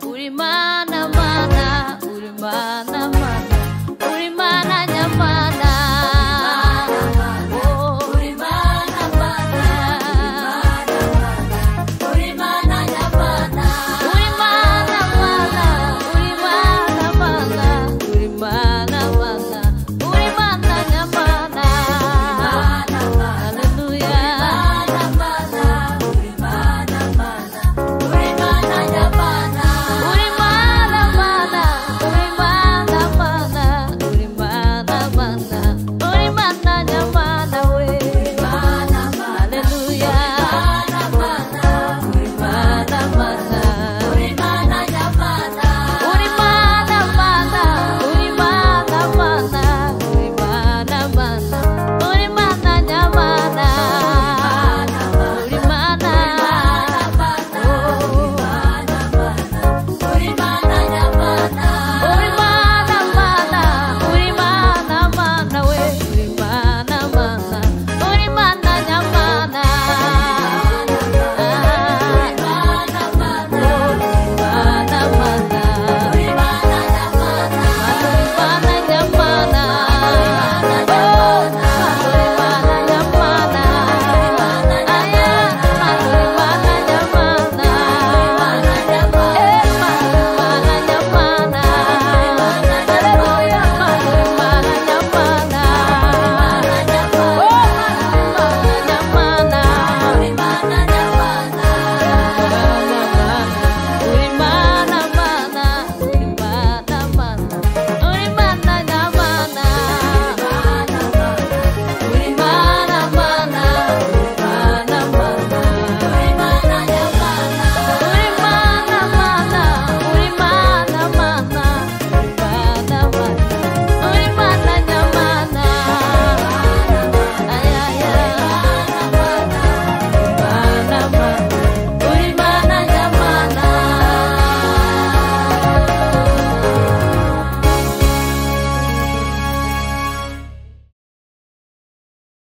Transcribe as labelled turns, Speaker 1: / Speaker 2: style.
Speaker 1: Uri mana mana, uri mana